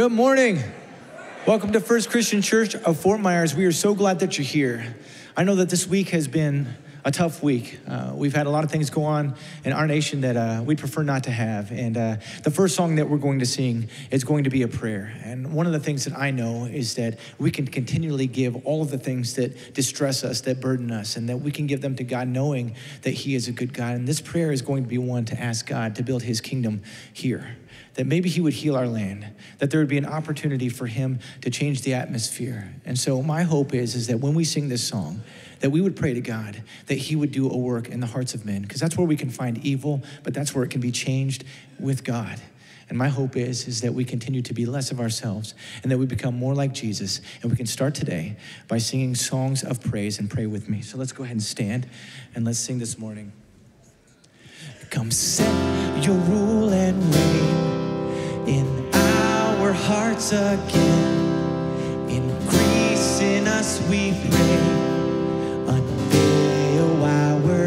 Good morning. Welcome to First Christian Church of Fort Myers. We are so glad that you're here. I know that this week has been a tough week. Uh, we've had a lot of things go on in our nation that uh, we'd prefer not to have. And uh, the first song that we're going to sing is going to be a prayer. And one of the things that I know is that we can continually give all of the things that distress us, that burden us, and that we can give them to God knowing that He is a good God. And this prayer is going to be one to ask God to build His kingdom here that maybe he would heal our land, that there would be an opportunity for him to change the atmosphere. And so my hope is, is that when we sing this song, that we would pray to God that he would do a work in the hearts of men, because that's where we can find evil, but that's where it can be changed with God. And my hope is, is that we continue to be less of ourselves and that we become more like Jesus. And we can start today by singing songs of praise and pray with me. So let's go ahead and stand and let's sing this morning. Come set your rule and reign in our hearts again. Increase in us, we pray. Unveil our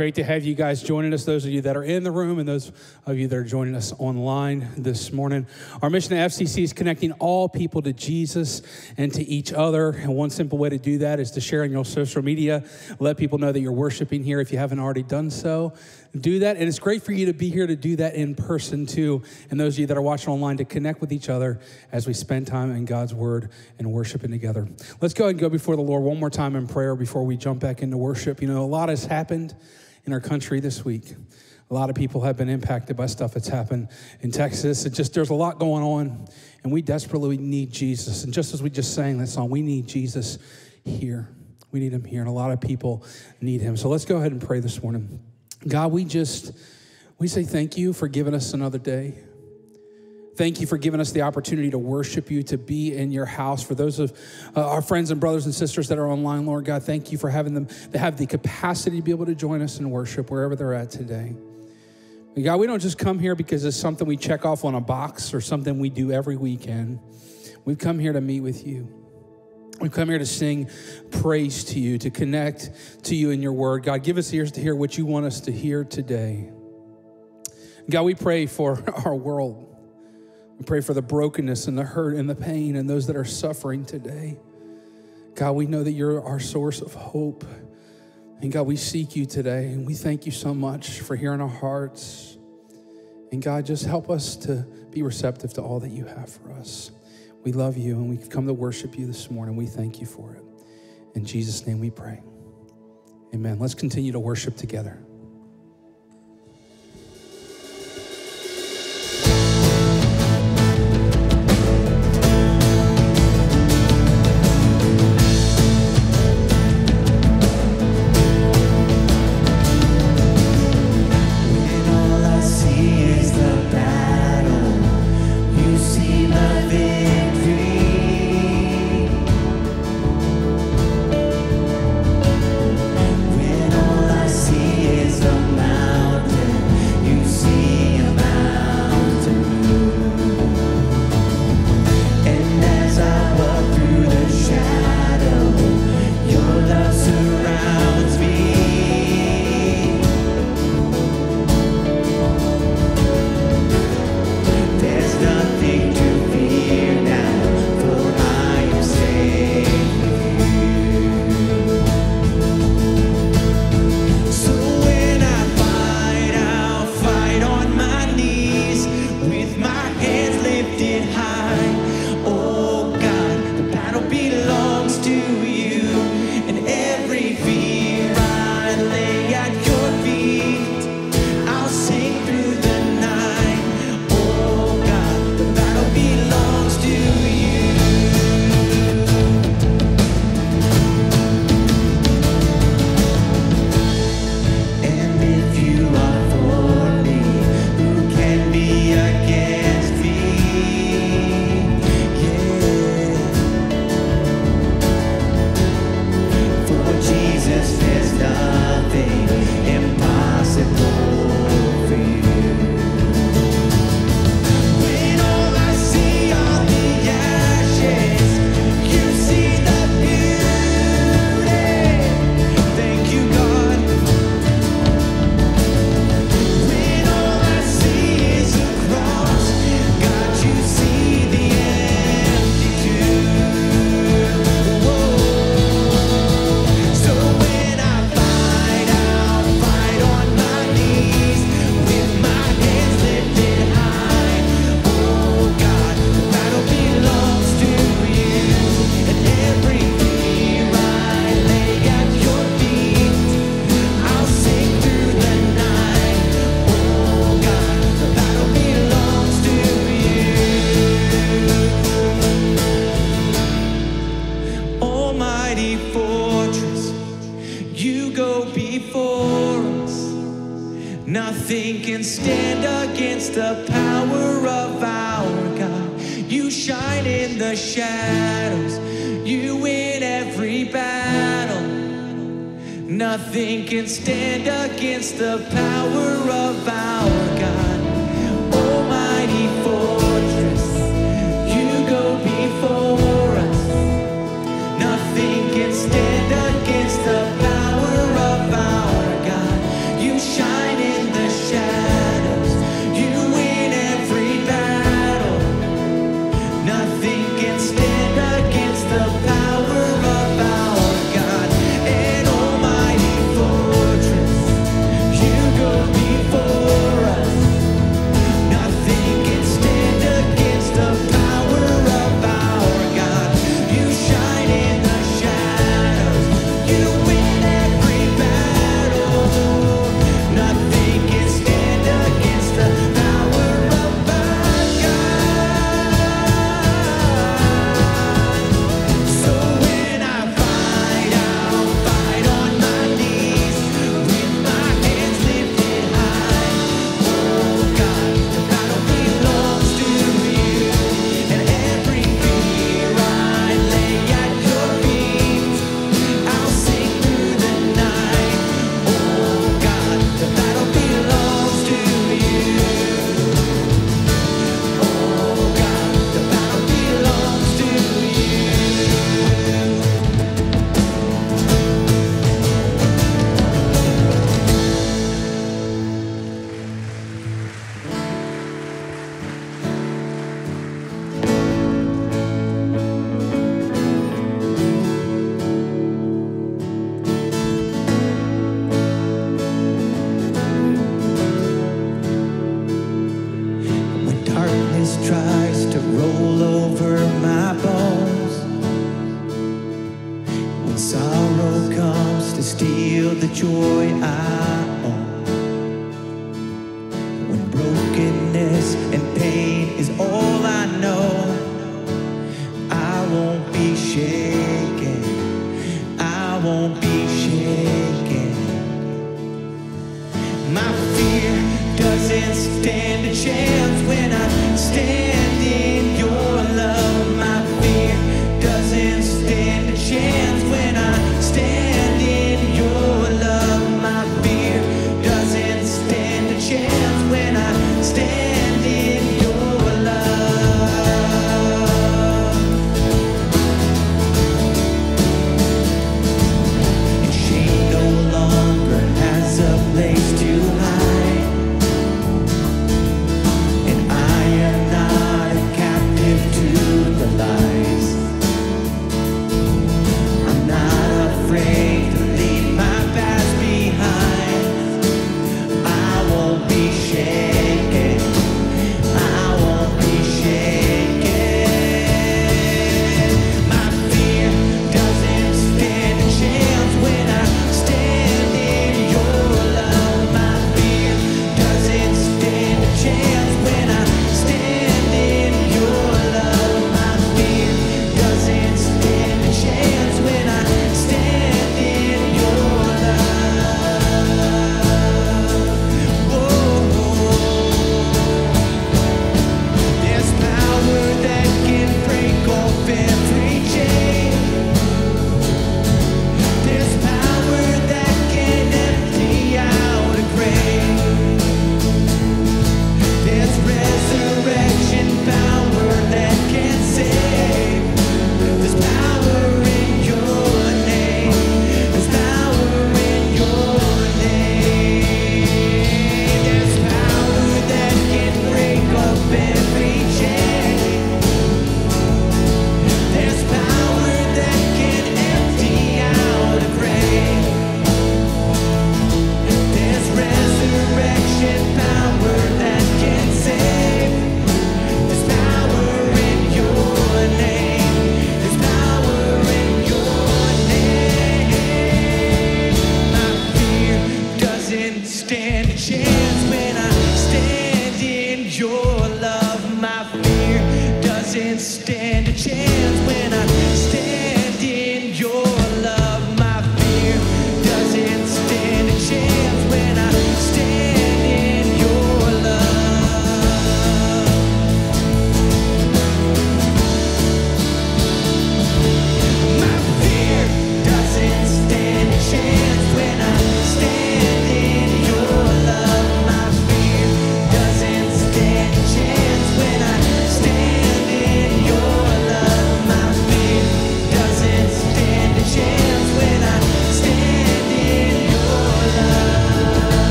Great to have you guys joining us, those of you that are in the room and those of you that are joining us online this morning. Our mission at FCC is connecting all people to Jesus and to each other. And one simple way to do that is to share on your social media. Let people know that you're worshiping here if you haven't already done so. Do that. And it's great for you to be here to do that in person too. And those of you that are watching online to connect with each other as we spend time in God's word and worshiping together. Let's go ahead and go before the Lord one more time in prayer before we jump back into worship. You know, a lot has happened in our country this week. A lot of people have been impacted by stuff that's happened in Texas. It just there's a lot going on, and we desperately need Jesus. And just as we just sang that song, we need Jesus here. We need him here, and a lot of people need him. So let's go ahead and pray this morning. God, we just we say thank you for giving us another day. Thank you for giving us the opportunity to worship you, to be in your house. For those of uh, our friends and brothers and sisters that are online, Lord God, thank you for having them to have the capacity to be able to join us in worship wherever they're at today. God, we don't just come here because it's something we check off on a box or something we do every weekend. We've come here to meet with you. We've come here to sing praise to you, to connect to you in your word. God, give us ears to hear what you want us to hear today. God, we pray for our world. We pray for the brokenness and the hurt and the pain and those that are suffering today. God, we know that you're our source of hope. And God, we seek you today and we thank you so much for hearing our hearts. And God, just help us to be receptive to all that you have for us. We love you and we've come to worship you this morning. We thank you for it. In Jesus' name we pray. Amen. Let's continue to worship together. shadows. You win every battle. Nothing can stand against the power of our.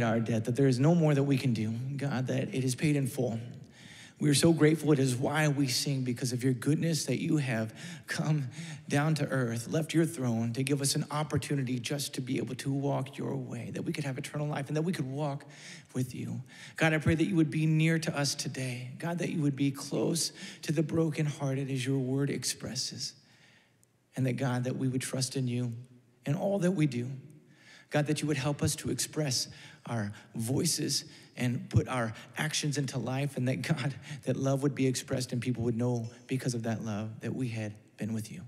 Paid our debt, that there is no more that we can do, God, that it is paid in full. We are so grateful. It is why we sing because of your goodness that you have come down to earth, left your throne to give us an opportunity just to be able to walk your way, that we could have eternal life and that we could walk with you. God, I pray that you would be near to us today. God, that you would be close to the brokenhearted as your word expresses. And that, God, that we would trust in you in all that we do. God, that you would help us to express our voices and put our actions into life, and that God, that love would be expressed and people would know because of that love that we had been with you.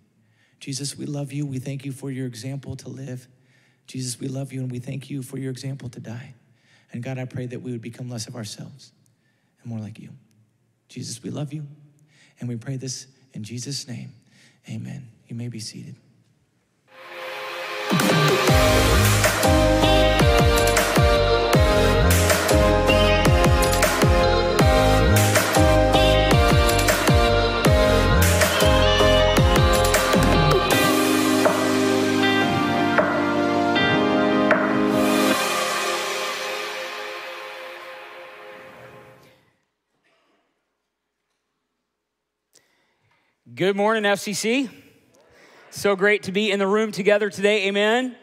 Jesus, we love you. We thank you for your example to live. Jesus, we love you and we thank you for your example to die. And God, I pray that we would become less of ourselves and more like you. Jesus, we love you and we pray this in Jesus' name. Amen. You may be seated. Good morning, FCC. So great to be in the room together today. Amen.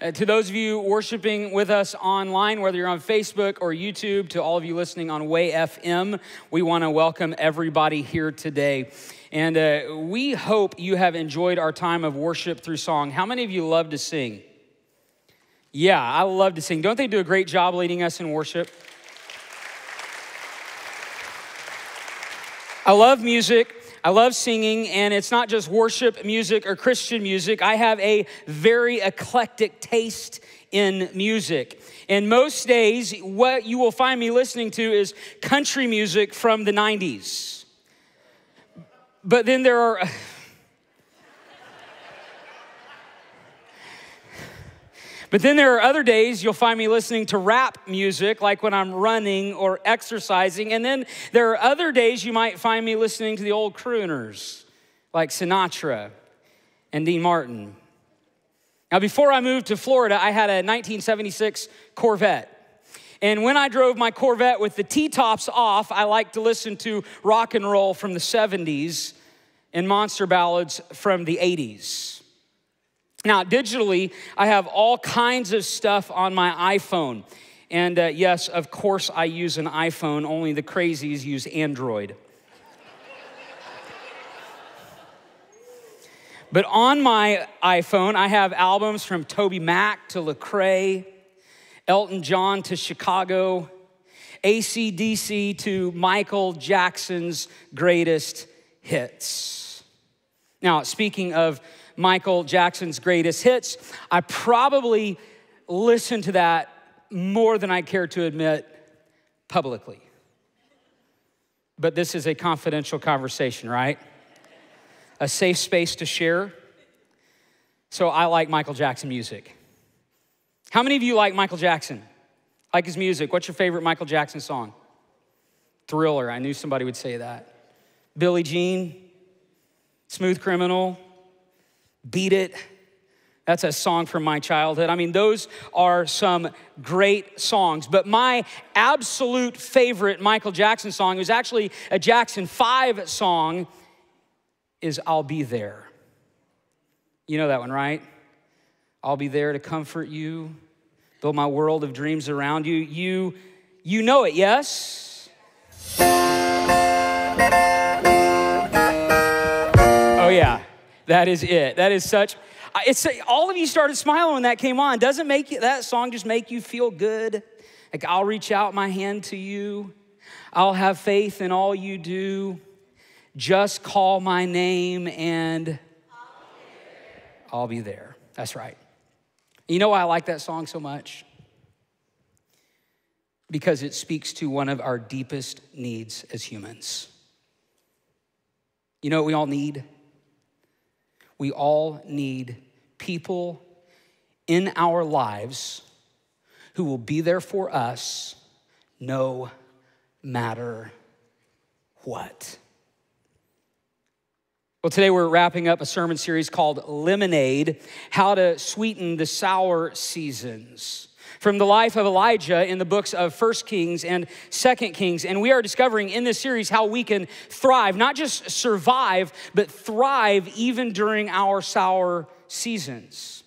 Uh, to those of you worshiping with us online, whether you're on Facebook or YouTube, to all of you listening on Way FM, we want to welcome everybody here today. And uh, we hope you have enjoyed our time of worship through song. How many of you love to sing? Yeah, I love to sing. Don't they do a great job leading us in worship? I love music. I love singing, and it's not just worship music or Christian music. I have a very eclectic taste in music. And most days, what you will find me listening to is country music from the 90s. But then there are. But then there are other days you'll find me listening to rap music, like when I'm running or exercising. And then there are other days you might find me listening to the old crooners, like Sinatra and Dean Martin. Now, before I moved to Florida, I had a 1976 Corvette. And when I drove my Corvette with the T tops off, I liked to listen to rock and roll from the 70s and monster ballads from the 80s. Now, digitally, I have all kinds of stuff on my iPhone. And uh, yes, of course, I use an iPhone, only the crazies use Android. but on my iPhone, I have albums from TobyMac to Lecrae, Elton John to Chicago, ACDC to Michael Jackson's greatest hits. Now, speaking of Michael Jackson's greatest hits. I probably listened to that more than I care to admit publicly. But this is a confidential conversation, right? A safe space to share. So I like Michael Jackson music. How many of you like Michael Jackson? Like his music? What's your favorite Michael Jackson song? Thriller. I knew somebody would say that. Billie Jean, Smooth Criminal, Beat It. That's a song from my childhood. I mean, those are some great songs. But my absolute favorite Michael Jackson song was actually a Jackson 5 song is I'll Be There. You know that one, right? I'll be there to comfort you, build my world of dreams around you. You you know it, yes? Oh yeah. That is it. That is such. It's all of you started smiling when that came on. Doesn't make you, that song just make you feel good? Like I'll reach out my hand to you. I'll have faith in all you do. Just call my name and I'll be there. That's right. You know why I like that song so much? Because it speaks to one of our deepest needs as humans. You know what we all need? We all need people in our lives who will be there for us no matter what. Well, today we're wrapping up a sermon series called Lemonade How to Sweeten the Sour Seasons from the life of Elijah in the books of First Kings and Second Kings. And we are discovering in this series how we can thrive, not just survive, but thrive even during our sour seasons.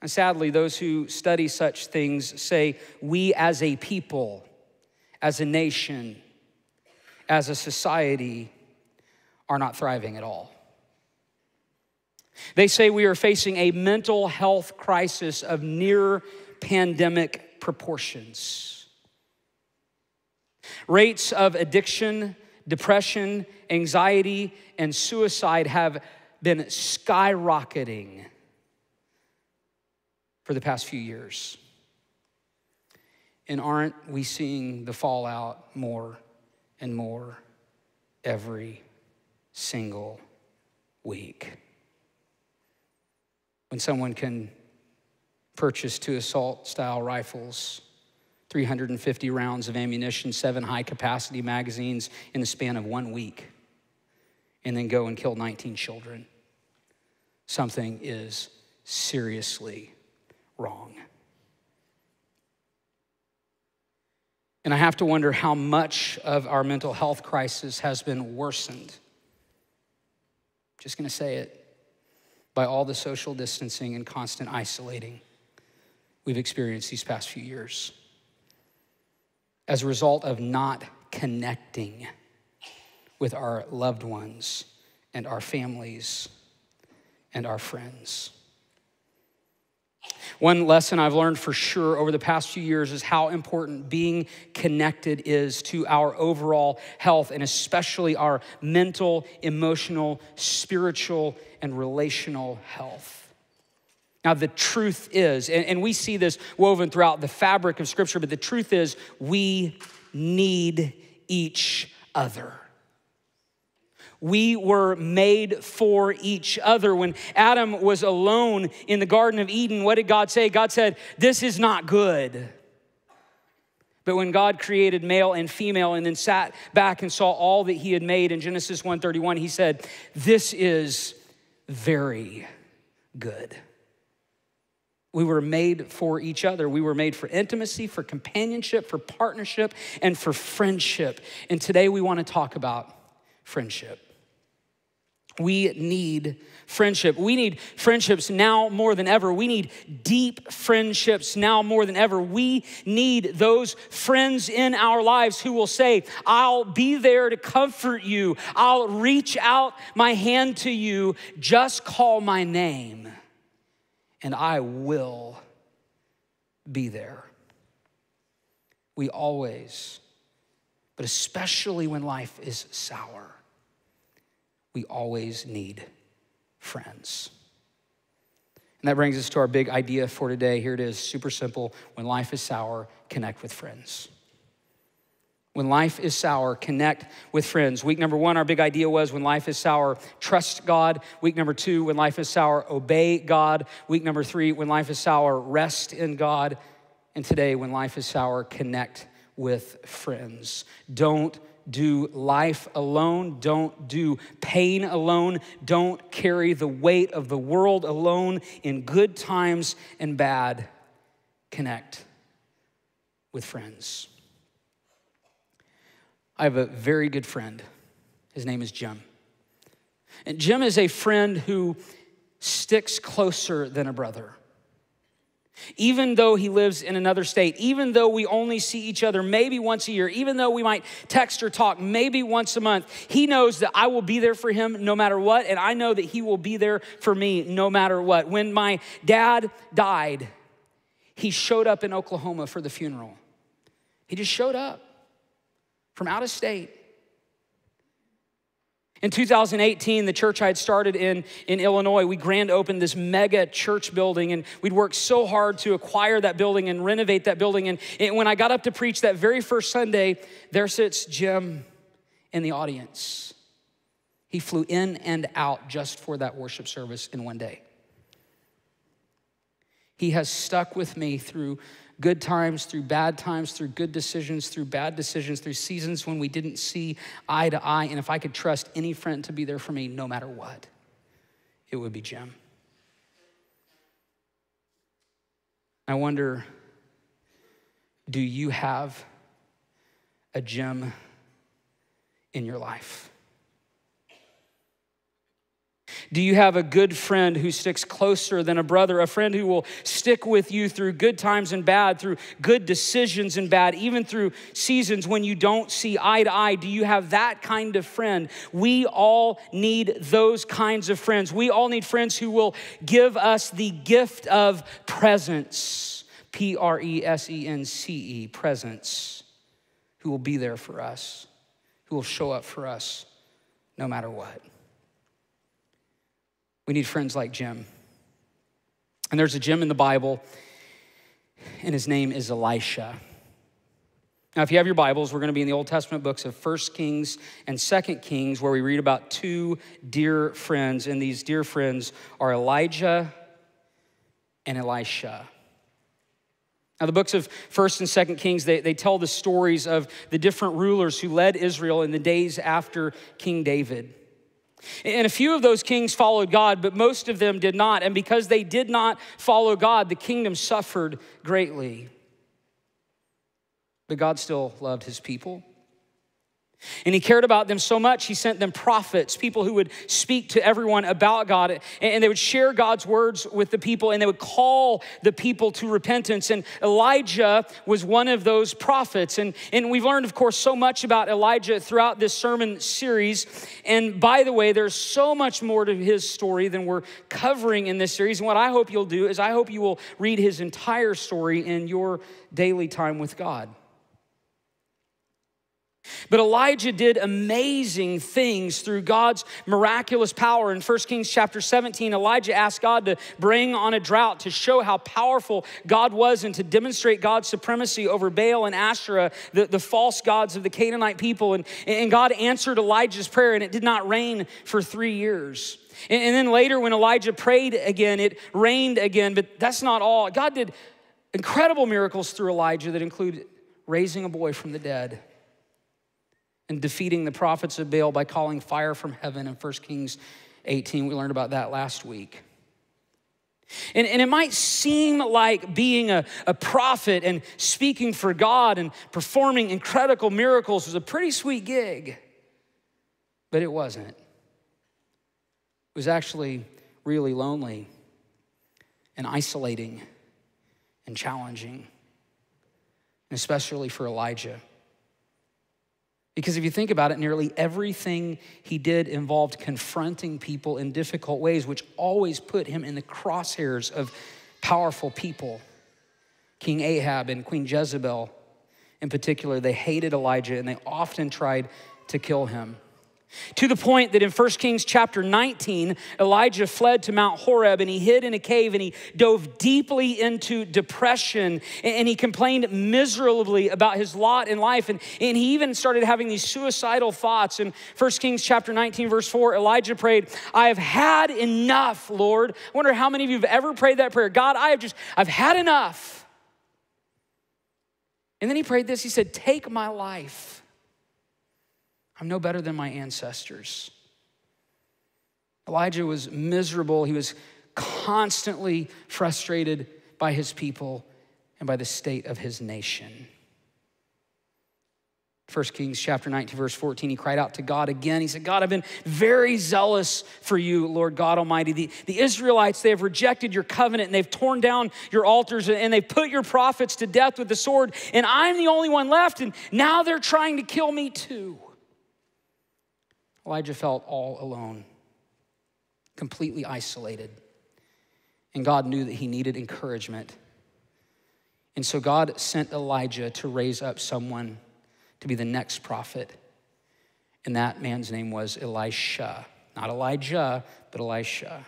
And sadly, those who study such things say we as a people, as a nation, as a society, are not thriving at all. They say we are facing a mental health crisis of near pandemic proportions. Rates of addiction, depression, anxiety, and suicide have been skyrocketing for the past few years. And aren't we seeing the fallout more and more every single week? When someone can purchased two assault style rifles, 350 rounds of ammunition, seven high capacity magazines in the span of one week, and then go and kill 19 children. Something is seriously wrong. And I have to wonder how much of our mental health crisis has been worsened. Just gonna say it by all the social distancing and constant isolating we've experienced these past few years as a result of not connecting with our loved ones and our families and our friends. One lesson I've learned for sure over the past few years is how important being connected is to our overall health and especially our mental, emotional, spiritual, and relational health. Now, the truth is, and, and, we see this woven throughout the fabric of Scripture, but the truth is, we need each other. We were made for each other. When Adam was alone in the Garden of Eden, what did God say? God said, This is not good. But when God created male and female and then sat back and saw all that he had made in Genesis 1:31, he said, "This is very good." We were made for each other. We were made for intimacy, for companionship, for partnership, and for friendship. And today we want to talk about friendship. We need friendship. We need friendships now more than ever. We need deep friendships now more than ever. We need those friends in our lives who will say, I'll be there to comfort you. I'll reach out my hand to you. Just call my name and I will be there. We always, but especially when life is sour, we always need friends. And that brings us to our big idea for today. Here it is super simple. When life is sour, connect with friends. When life is sour, connect with friends. Week number one, our big idea was when life is sour, trust God. Week number two, when life is sour, obey God. Week number three, when life is sour, rest in God. And today, when life is sour, connect with friends. Don't do life alone. Don't do pain alone. Don't carry the weight of the world alone in good times and bad. Connect with friends. I have a very good friend. His name is Jim. And Jim is a friend who sticks closer than a brother. Even though he lives in another state, even though we only see each other maybe once a year, even though we might text or talk maybe once a month, he knows that I will be there for him no matter what, and I know that he will be there for me no matter what. When my dad died, he showed up in Oklahoma for the funeral. He just showed up from out of state. In 2018, the church I had started in, in Illinois, we grand opened this mega church building, and we'd worked so hard to acquire that building and renovate that building. And, and when I got up to preach that very first Sunday, there sits Jim in the audience. He flew in and out just for that worship service in one day. He has stuck with me through good times, through bad times, through good decisions, through bad decisions, through seasons when we didn't see eye to eye. And if I could trust any friend to be there for me no matter what, it would be Jim. I wonder do you have a Jim in your life? Do you have a good friend who sticks closer than a brother, a friend who will stick with you through good times and bad, through good decisions and bad, even through seasons when you don't see eye to eye? Do you have that kind of friend? We all need those kinds of friends. We all need friends who will give us the gift of presence P R E S E N C E, presence, who will be there for us, who will show up for us no matter what. We need friends like Jim. And there's a Jim in the Bible, and his name is Elisha. Now, if you have your Bibles, we're going to be in the Old Testament books of First Kings and Second Kings, where we read about two dear friends, and these dear friends are Elijah and Elisha. Now, the books of First and Second Kings, they, they tell the stories of the different rulers who led Israel in the days after King David. And a few of those kings followed God, but most of them did not. And because they did not follow God, the kingdom suffered greatly. But God still loved his people. And he cared about them so much, he sent them prophets, people who would speak to everyone about God, and they would share God's words with the people, and they would call the people to repentance. And Elijah was one of those prophets. And, and we've learned, of course, so much about Elijah throughout this sermon series. And by the way, there's so much more to his story than we're covering in this series. And what I hope you'll do is, I hope you will read his entire story in your daily time with God. But Elijah did amazing things through God's miraculous power. In 1 Kings chapter 17, Elijah asked God to bring on a drought to show how powerful God was and to demonstrate God's supremacy over Baal and Asherah, the, the false gods of the Canaanite people. And, and God answered Elijah's prayer, and it did not rain for three years. And, and then later, when Elijah prayed again, it rained again. But that's not all. God did incredible miracles through Elijah that include raising a boy from the dead and defeating the prophets of Baal by calling fire from heaven in 1 Kings 18. We learned about that last week. And, and it might seem like being a, a prophet and speaking for God and performing incredible miracles was a pretty sweet gig, but it wasn't. It was actually really lonely and isolating and challenging, and especially for Elijah. Because if you think about it, nearly everything he did involved confronting people in difficult ways, which always put him in the crosshairs of powerful people. King Ahab and Queen Jezebel, in particular, they hated Elijah and they often tried to kill him. To the point that in 1 Kings chapter 19, Elijah fled to Mount Horeb and he hid in a cave and he dove deeply into depression and he complained miserably about his lot in life. And, and he even started having these suicidal thoughts. In 1 Kings chapter 19, verse 4, Elijah prayed, I have had enough, Lord. I wonder how many of you have ever prayed that prayer. God, I have just, I've had enough. And then he prayed this, he said, Take my life. I'm no better than my ancestors. Elijah was miserable. He was constantly frustrated by his people and by the state of his nation. 1 Kings chapter 19, verse 14, he cried out to God again. He said, God, I've been very zealous for you, Lord God Almighty. The, the Israelites, they have rejected your covenant and they've torn down your altars and they've put your prophets to death with the sword, and I'm the only one left, and now they're trying to kill me too. Elijah felt all alone, completely isolated. And God knew that he needed encouragement. And so God sent Elijah to raise up someone to be the next prophet. And that man's name was Elisha. Not Elijah, but Elisha.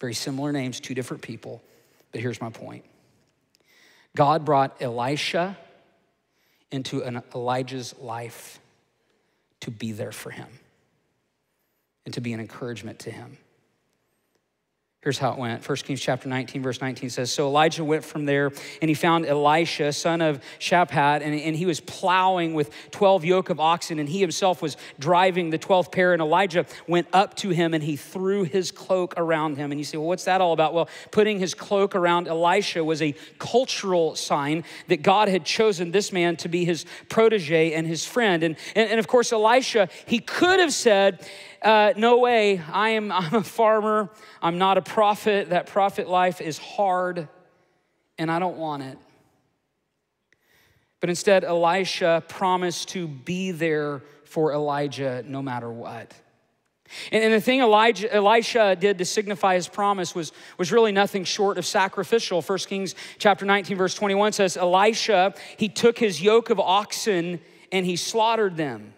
Very similar names, two different people. But here's my point God brought Elisha into an Elijah's life to be there for him and to be an encouragement to him. Here's how it went. 1 Kings chapter 19, verse 19 says So Elijah went from there and he found Elisha, son of Shaphat, and, and he was plowing with 12 yoke of oxen, and he himself was driving the 12th pair. And Elijah went up to him and he threw his cloak around him. And you say, Well, what's that all about? Well, putting his cloak around Elisha was a cultural sign that God had chosen this man to be his protege and his friend. And, and, and of course, Elisha, he could have said, uh, no way. I am, I'm a farmer. I'm not a prophet. That prophet life is hard, and I don't want it. But instead, Elisha promised to be there for Elijah no matter what. And, the thing Elijah, Elisha did to signify his promise was, was really nothing short of sacrificial. 1 Kings chapter 19, verse 21 says, Elisha, he took his yoke of oxen and he slaughtered them.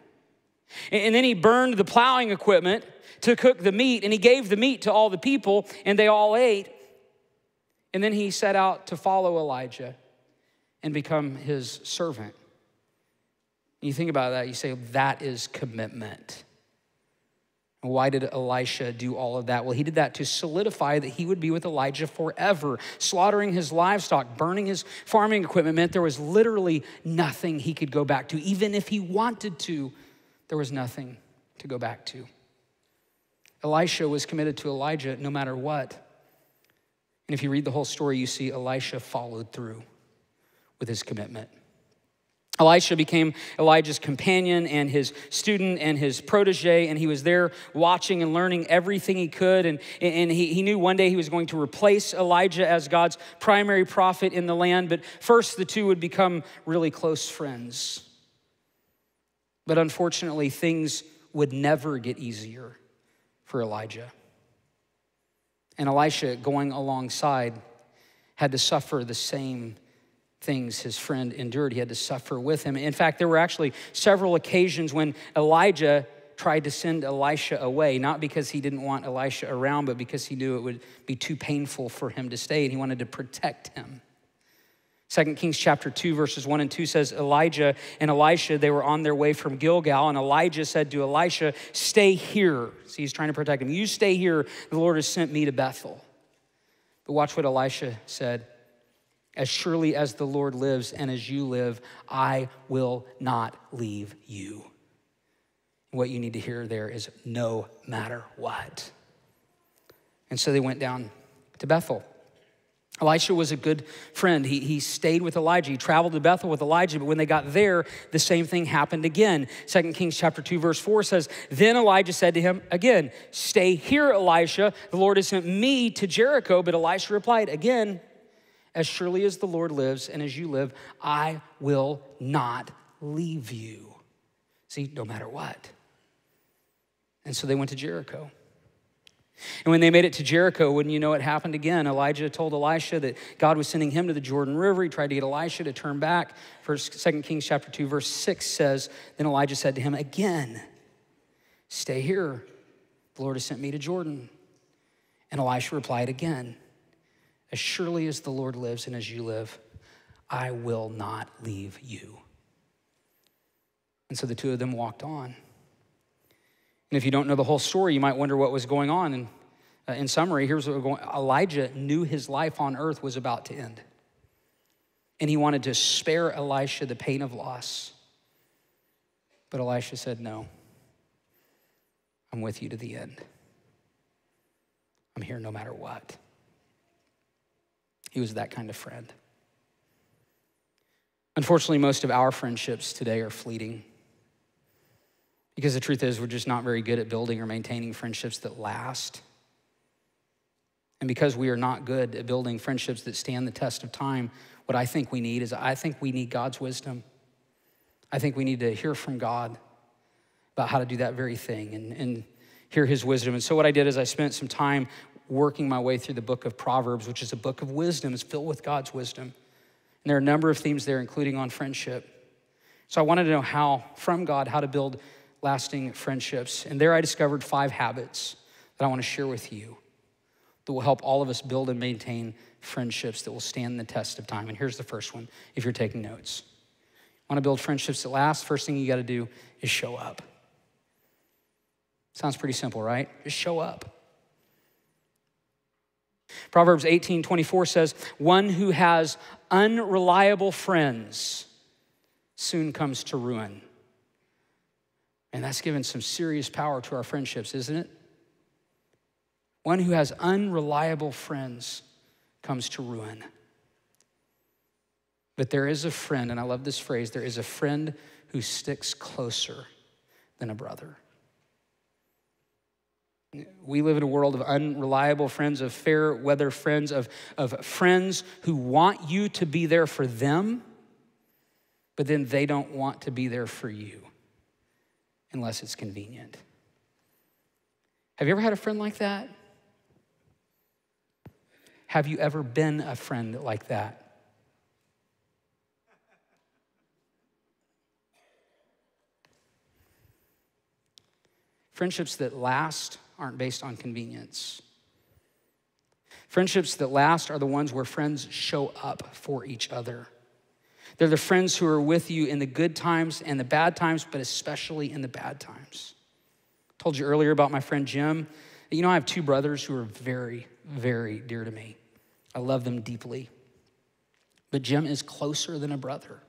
And then he burned the plowing equipment to cook the meat, and he gave the meat to all the people, and they all ate. And then he set out to follow Elijah and become his servant. And you think about that, you say, that is commitment. Why did Elisha do all of that? Well, he did that to solidify that he would be with Elijah forever. Slaughtering his livestock, burning his farming equipment meant there was literally nothing he could go back to, even if he wanted to there was nothing to go back to. Elisha was committed to Elijah no matter what. And if you read the whole story, you see Elisha followed through with his commitment. Elisha became Elijah's companion and his student and his protege, and he was there watching and learning everything he could. And, and he, he knew one day he was going to replace Elijah as God's primary prophet in the land, but first the two would become really close friends. But unfortunately, things would never get easier for Elijah. And Elisha, going alongside, had to suffer the same things his friend endured. He had to suffer with him. In fact, there were actually several occasions when Elijah tried to send Elisha away, not because he didn't want Elisha around, but because he knew it would be too painful for him to stay and he wanted to protect him. 2 Kings chapter 2, verses 1 and 2 says, Elijah and Elisha, they were on their way from Gilgal, and Elijah said to Elisha, Stay here. See, he's trying to protect him. You stay here. The Lord has sent me to Bethel. But watch what Elisha said. As surely as the Lord lives and as you live, I will not leave you. What you need to hear there is no matter what. And so they went down to Bethel. Elisha was a good friend. He, he stayed with Elijah. He traveled to Bethel with Elijah, but when they got there, the same thing happened again. 2 Kings chapter 2, verse 4 says, Then Elijah said to him again, Stay here, Elisha. The Lord has sent me to Jericho. But Elisha replied, Again, as surely as the Lord lives and as you live, I will not leave you. See, no matter what. And so they went to Jericho. And when they made it to Jericho, wouldn't you know it happened again? Elijah told Elisha that God was sending him to the Jordan River. He tried to get Elisha to turn back. First, 2 Kings chapter 2, verse 6 says, Then Elijah said to him, Again, stay here. The Lord has sent me to Jordan. And Elisha replied again, As surely as the Lord lives and as you live, I will not leave you. And so the two of them walked on. And if you don't know the whole story, you might wonder what was going on. And uh, in summary, here's what we're going Elijah knew his life on earth was about to end. And he wanted to spare Elisha the pain of loss. But Elisha said, No, I'm with you to the end. I'm here no matter what. He was that kind of friend. Unfortunately, most of our friendships today are fleeting. Because the truth is, we're just not very good at building or maintaining friendships that last. And because we are not good at building friendships that stand the test of time, what I think we need is I think we need God's wisdom. I think we need to hear from God about how to do that very thing and, and hear his wisdom. And so, what I did is I spent some time working my way through the book of Proverbs, which is a book of wisdom. It's filled with God's wisdom. And there are a number of themes there, including on friendship. So, I wanted to know how, from God, how to build lasting friendships. And there I discovered five habits that I want to share with you that will help all of us build and maintain friendships that will stand the test of time. And here's the first one if you're taking notes. Want to build friendships that last? First thing you got to do is show up. Sounds pretty simple, right? Just show up. Proverbs 18 24 says, One who has unreliable friends soon comes to ruin. And that's given some serious power to our friendships, isn't it? One who has unreliable friends comes to ruin. But there is a friend, and I love this phrase there is a friend who sticks closer than a brother. We live in a world of unreliable friends, of fair weather friends, of, of friends who want you to be there for them, but then they don't want to be there for you unless it's convenient. Have you ever had a friend like that? Have you ever been a friend like that? Friendships that last aren't based on convenience. Friendships that last are the ones where friends show up for each other. They're the friends who are with you in the good times and the bad times, but especially in the bad times. I told you earlier about my friend Jim. You know, I have two brothers who are very, very dear to me. I love them deeply. But Jim is closer than a brother.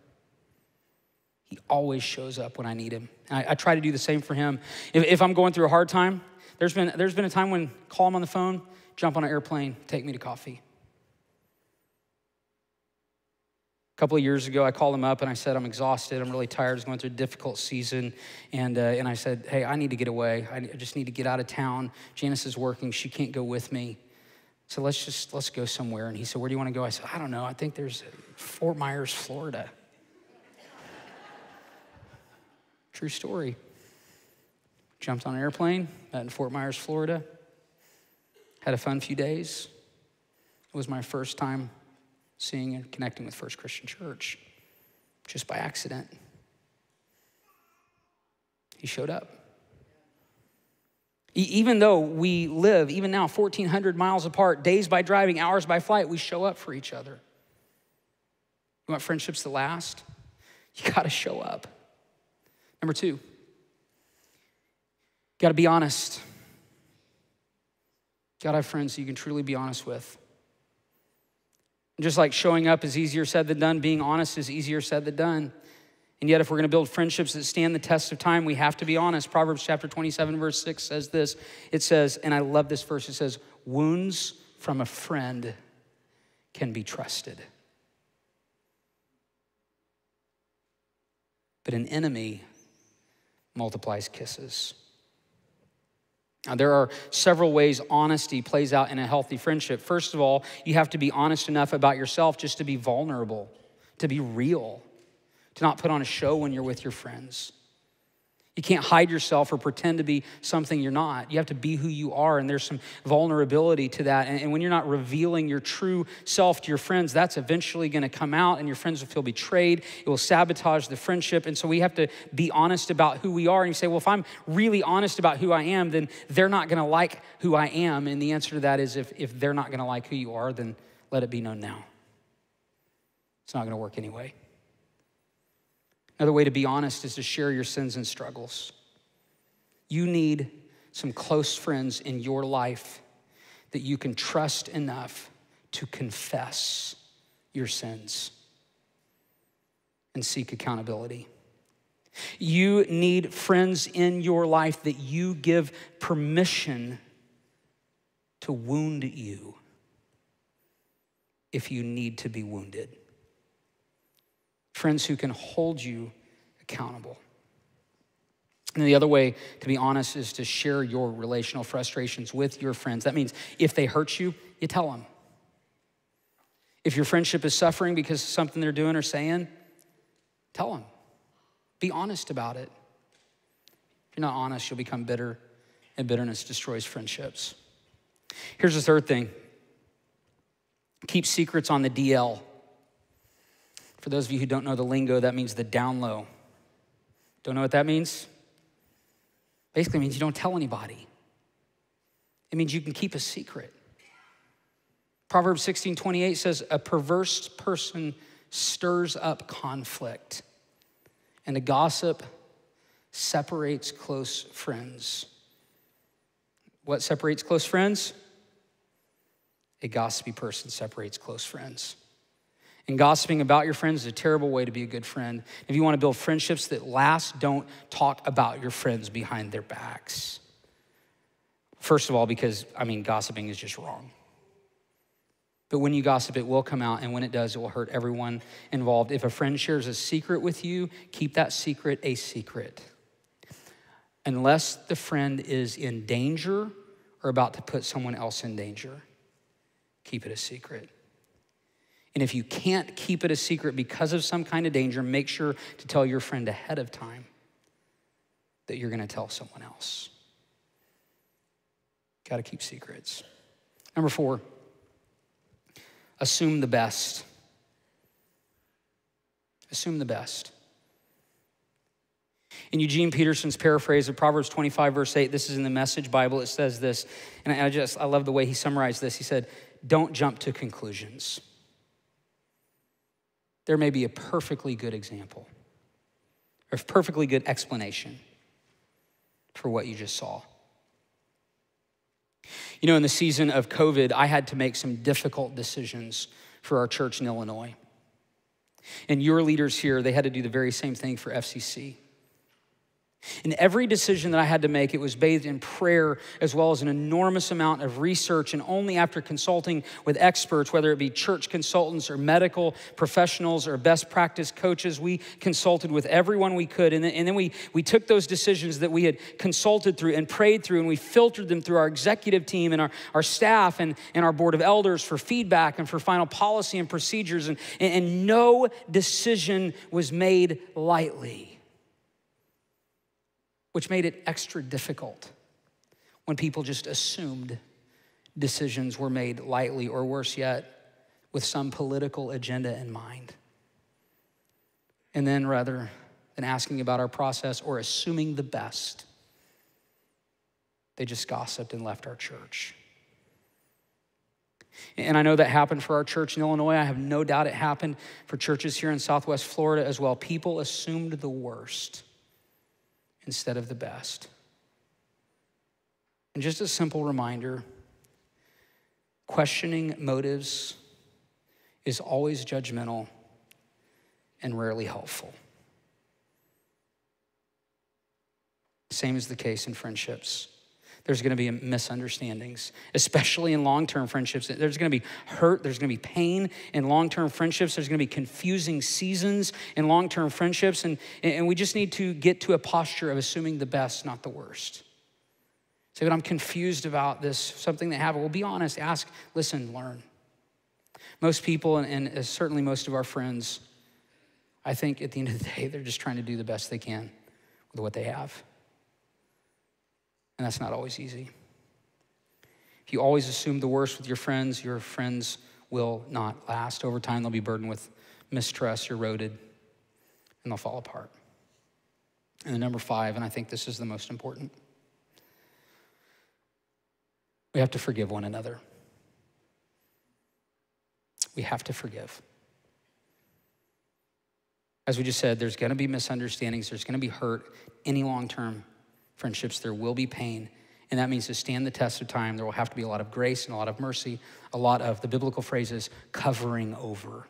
He always shows up when I need him. I, I, try to do the same for him. If, if, I'm going through a hard time, there's been, there's been a time when call him on the phone, jump on an airplane, take me to coffee. A couple of years ago, I called him up and I said, I'm exhausted. I'm really tired. I was going through a difficult season. And, uh, and I said, Hey, I need to get away. I just need to get out of town. Janice is working. She can't go with me. So let's just, let's go somewhere. And he said, Where do you want to go? I said, I don't know. I think there's Fort Myers, Florida. True story. Jumped on an airplane, met in Fort Myers, Florida. Had a fun few days. It was my first time seeing and connecting with First Christian Church just by accident. He showed up. Even though we live, even now, 1,400 miles apart, days by driving, hours by flight, we show up for each other. You want friendships to last? You gotta show up. Number two, gotta be honest. gotta have friends you can truly be honest with. Just like showing up is easier said than done, being honest is easier said than done. And yet, if we're going to build friendships that stand the test of time, we have to be honest. Proverbs chapter 27, verse 6 says this it says, and I love this verse, it says, Wounds from a friend can be trusted. But an enemy multiplies kisses. Now, there are several ways honesty plays out in a healthy friendship. First of all, you have to be honest enough about yourself just to be vulnerable, to be real to not put on a show when you're with your friends. You can't hide yourself or pretend to be something you're not. You have to be who you are, and there's some vulnerability to that. And, when you're not revealing your true self to your friends, that's eventually gonna come out, and your friends will feel betrayed. It will sabotage the friendship. And so we have to be honest about who we are. And you say, well, if I'm really honest about who I am, then they're not gonna like who I am. And the answer to that is if, if they're not gonna like who you are, then let it be known now. It's not gonna work anyway. Another way to be honest is to share your sins and struggles. You need some close friends in your life that you can trust enough to confess your sins and seek accountability. You need friends in your life that you give permission to wound you if you need to be wounded friends who can hold you accountable. And the other way, to be honest, is to share your relational frustrations with your friends. That means if they hurt you, you tell them. If your friendship is suffering because of something they're doing or saying, tell them. Be honest about it. If you're not honest, you'll become bitter, and bitterness destroys friendships. Here's the third thing keep secrets on the DL. For those of you who don't know the lingo, that means the down low. Don't know what that means? Basically, means you don't tell anybody. It means you can keep a secret. Proverbs 16 28 says, A perverse person stirs up conflict, and a gossip separates close friends. What separates close friends? A gossipy person separates close friends. And gossiping about your friends is a terrible way to be a good friend. If you want to build friendships that last, don't talk about your friends behind their backs. First of all, because, I mean, gossiping is just wrong. But when you gossip, it will come out, and when it does, it will hurt everyone involved. If a friend shares a secret with you, keep that secret a secret. Unless the friend is in danger or about to put someone else in danger, keep it a secret. And if you can't keep it a secret because of some kind of danger, make sure to tell your friend ahead of time that you're going to tell someone else. Got to keep secrets. Number four, assume the best. Assume the best. In Eugene Peterson's paraphrase of Proverbs 25, verse 8, this is in the Message Bible, it says this, and I just, I love the way he summarized this. He said, Don't jump to conclusions there may be a perfectly good example or a perfectly good explanation for what you just saw. You know, in the season of COVID, I had to make some difficult decisions for our church in Illinois. And your leaders here, they had to do the very same thing for FCC. In every decision that I had to make, it was bathed in prayer as well as an enormous amount of research. And only after consulting with experts, whether it be church consultants or medical professionals or best practice coaches, we consulted with everyone we could. And then, we, we took those decisions that we had consulted through and prayed through, and we filtered them through our executive team and our, our staff and, and our board of elders for feedback and for final policy and procedures. And, and no decision was made lightly which made it extra difficult when people just assumed decisions were made lightly, or worse yet, with some political agenda in mind. And then rather than asking about our process or assuming the best, they just gossiped and left our church. And I know that happened for our church in Illinois. I have no doubt it happened for churches here in Southwest Florida as well. People assumed the worst instead of the best. And just a simple reminder questioning motives is always judgmental and rarely helpful. Same is the case in friendships. There's going to be misunderstandings, especially in long term friendships. There's going to be hurt, there's going to be pain in long term friendships, there's going to be confusing seasons in long term friendships, and, and we just need to get to a posture of assuming the best, not the worst. Say, but I'm confused about this, something that happened. Well, be honest, ask, listen, learn. Most people, and, and uh, certainly most of our friends, I think at the end of the day, they're just trying to do the best they can with what they have. And that's not always easy. If you always assume the worst with your friends, your friends will not last. Over time, they'll be burdened with mistrust, eroded, and they'll fall apart. And the number five, and I think this is the most important, we have to forgive one another. We have to forgive. As we just said, there's gonna be misunderstandings, there's gonna be hurt, any long term friendships, there will be pain. And that means to stand the test of time, there will have to be a lot of grace and a lot of mercy, a lot of the biblical phrases covering over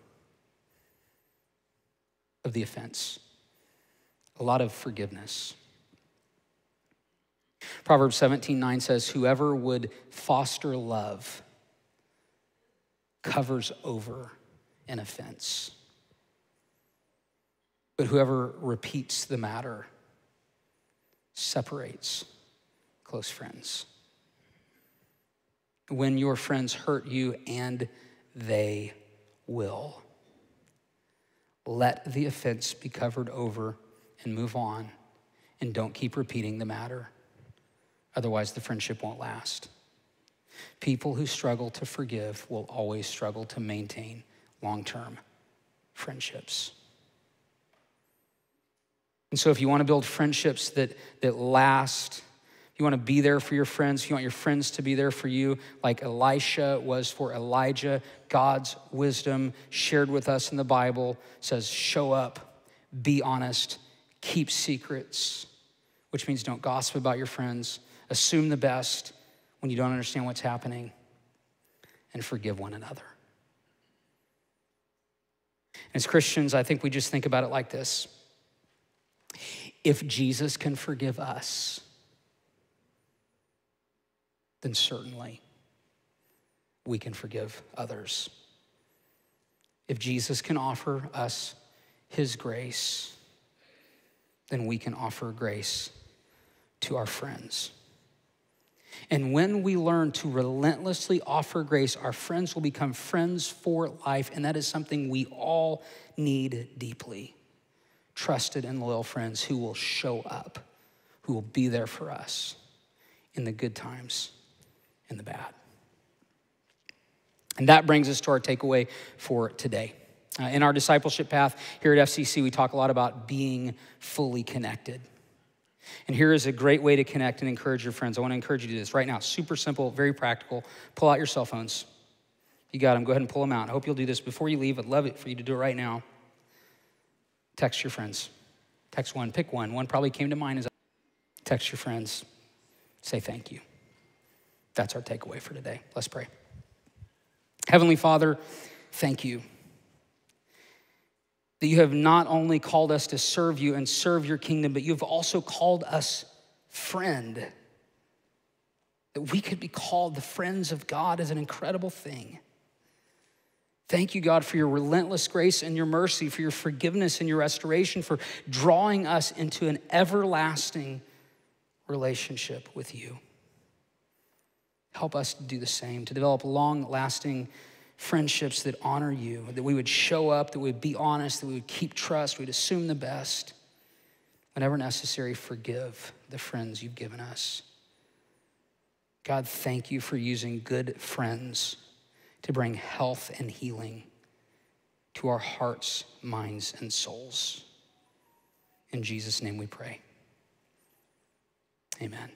of the offense, a lot of forgiveness. Proverbs 17 9 says, Whoever would foster love covers over an offense. But whoever repeats the matter separates close friends. When your friends hurt you, and they will, let the offense be covered over and move on, and don't keep repeating the matter. Otherwise, the friendship won't last. People who struggle to forgive will always struggle to maintain long term friendships. And so, if you want to build friendships that, that last, you want to be there for your friends, you want your friends to be there for you, like Elisha was for Elijah, God's wisdom shared with us in the Bible says, show up, be honest, keep secrets, which means don't gossip about your friends, assume the best when you don't understand what's happening, and forgive one another. As Christians, I think we just think about it like this if Jesus can forgive us, then certainly we can forgive others. If Jesus can offer us his grace, then we can offer grace to our friends. And when we learn to relentlessly offer grace, our friends will become friends for life. And that is something we all need deeply trusted and loyal friends who will show up, who will be there for us in the good times and the bad. And that brings us to our takeaway for today. Uh, in our discipleship path here at FCC, we talk a lot about being fully connected. And here is a great way to connect and encourage your friends. I want to encourage you to do this right now. Super simple, very practical. Pull out your cell phones. You got them. Go ahead and pull them out. I hope you'll do this before you leave. I'd love it for you to do it right now. Text your friends. Text one, pick one. One probably came to mind as text your friends. Say thank you. That's our takeaway for today. Let's pray. Heavenly Father, thank you that you have not only called us to serve you and serve your kingdom, but you've also called us friend. That we could be called the friends of God is an incredible thing. Thank you, God, for your relentless grace and your mercy, for your forgiveness and your restoration, for drawing us into an everlasting relationship with you. Help us to do the same, to develop long lasting friendships that honor you, that we would show up, that we would be honest, that we would keep trust, we'd assume the best. Whenever necessary, forgive the friends you've given us. God, thank you for using good friends to bring health and healing to our hearts, minds, and souls. In Jesus' name we pray. Amen.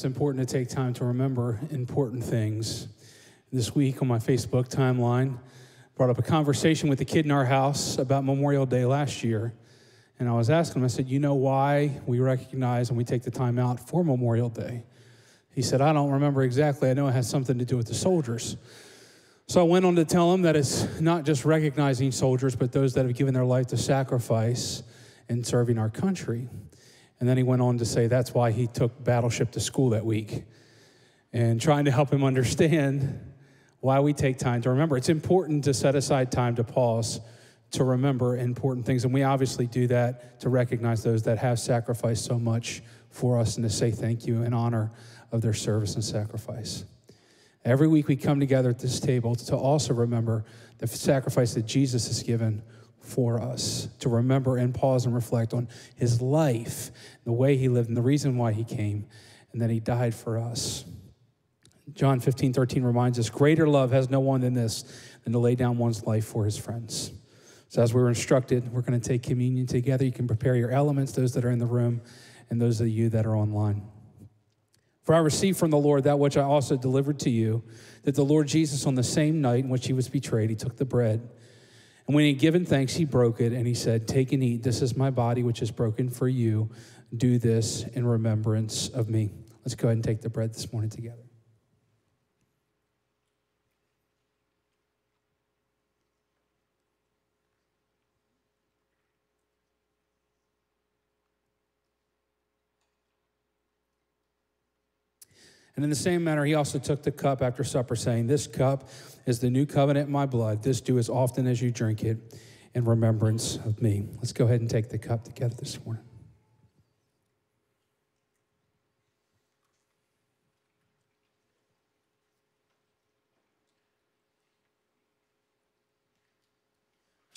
It's important to take time to remember important things. This week on my Facebook timeline, brought up a conversation with a kid in our house about Memorial Day last year. And I was asking him, I said, You know why we recognize and we take the time out for Memorial Day? He said, I don't remember exactly. I know it has something to do with the soldiers. So I went on to tell him that it's not just recognizing soldiers, but those that have given their life to sacrifice in serving our country. And then he went on to say that's why he took Battleship to school that week and trying to help him understand why we take time to remember. It's important to set aside time to pause to remember important things. And we obviously do that to recognize those that have sacrificed so much for us and to say thank you in honor of their service and sacrifice. Every week we come together at this table to also remember the sacrifice that Jesus has given for us, to remember and pause and reflect on his life, the way he lived, and the reason why he came, and that he died for us. John 15, 13 reminds us greater love has no one than this, than to lay down one's life for his friends. So, as we were instructed, we're going to take communion together. You can prepare your elements, those that are in the room, and those of you that are online. For I received from the Lord that which I also delivered to you, that the Lord Jesus, on the same night in which he was betrayed, he took the bread. And when he had given thanks, he broke it and he said, Take and eat. This is my body, which is broken for you. Do this in remembrance of me. Let's go ahead and take the bread this morning together. And in the same manner, he also took the cup after supper, saying, This cup is the new covenant in my blood. This do as often as you drink it in remembrance of me. Let's go ahead and take the cup together this morning.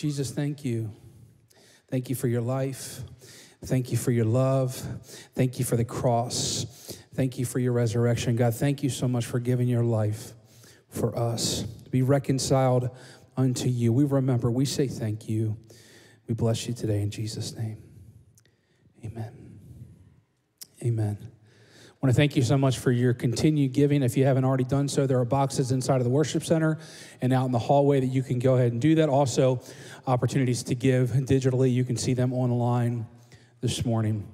Jesus, thank you. Thank you for your life. Thank you for your love. Thank you for the cross. Thank you for your resurrection. God, thank you so much for giving your life for us to be reconciled unto you. We remember, we say thank you. We bless you today in Jesus' name. Amen. Amen. I want to thank you so much for your continued giving. If you haven't already done so, there are boxes inside of the worship center and out in the hallway that you can go ahead and do that. Also, opportunities to give digitally. You can see them online this morning.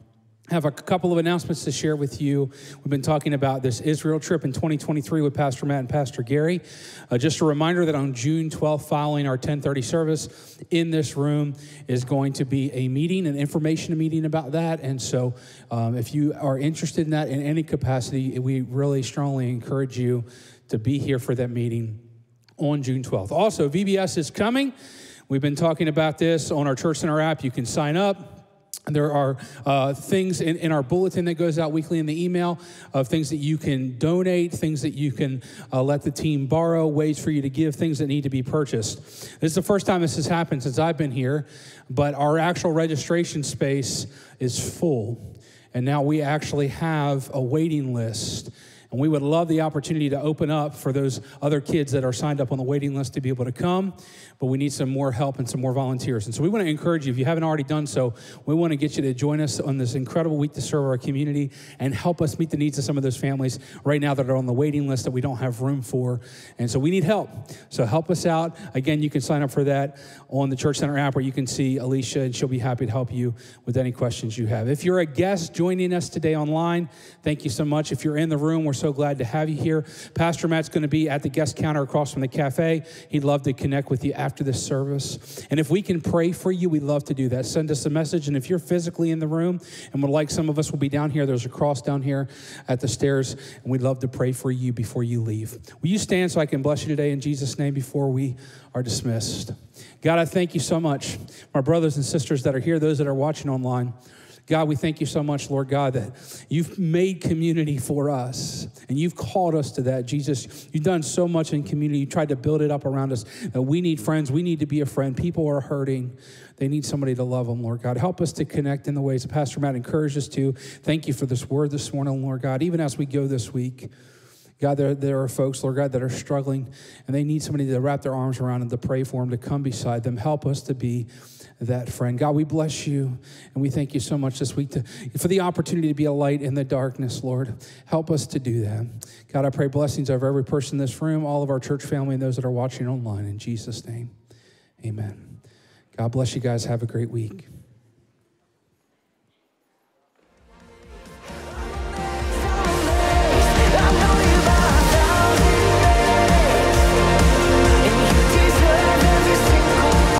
Have a couple of announcements to share with you. We've been talking about this Israel trip in 2023 with Pastor Matt and Pastor Gary. Uh, just a reminder that on June 12th, following our 1030 service, in this room is going to be a meeting, an information meeting about that. And so um, if you are interested in that in any capacity, we really strongly encourage you to be here for that meeting on June 12th. Also, VBS is coming. We've been talking about this on our Church Center app. You can sign up there are uh, things in, in, our bulletin that goes out weekly in the email of things that you can donate, things that you can uh, let the team borrow, ways for you to give, things that need to be purchased. This is the first time this has happened since I've been here, but our actual registration space is full. And now we actually have a waiting list and we would love the opportunity to open up for those other kids that are signed up on the waiting list to be able to come, but we need some more help and some more volunteers. And so we want to encourage you, if you haven't already done so, we want to get you to join us on this incredible week to serve our community and help us meet the needs of some of those families right now that are on the waiting list that we don't have room for. And so we need help. So help us out. Again, you can sign up for that on the Church Center app where you can see Alicia and she'll be happy to help you with any questions you have. If you're a guest joining us today online, thank you so much. If you're in the room, we're so glad to have you here. Pastor Matt's going to be at the guest counter across from the cafe. He'd love to connect with you after this service. And if we can pray for you, we'd love to do that. Send us a message. And if you're physically in the room and would like some of us will be down here, there's a cross down here at the stairs, and we'd love to pray for you before you leave. Will you stand so I can bless you today in Jesus' name before we are dismissed? God, I thank you so much. My brothers and sisters that are here, those that are watching online. God, we thank you so much, Lord God, that you've made community for us and you've called us to that. Jesus, you've done so much in community. You tried to build it up around us that we need friends. We need to be a friend. People are hurting. They need somebody to love them, Lord God. Help us to connect in the ways that Pastor Matt encouraged us to. Thank you for this word this morning, Lord God, even as we go this week. God, there, there are folks, Lord God, that are struggling and they need somebody to wrap their arms around and to pray for them, to come beside them. Help us to be that friend. God, we bless you and we thank you so much this week to, for the opportunity to be a light in the darkness, Lord. Help us to do that. God, I pray blessings over every person in this room, all of our church family, and those that are watching online. In Jesus' name, amen. God bless you guys. Have a great week.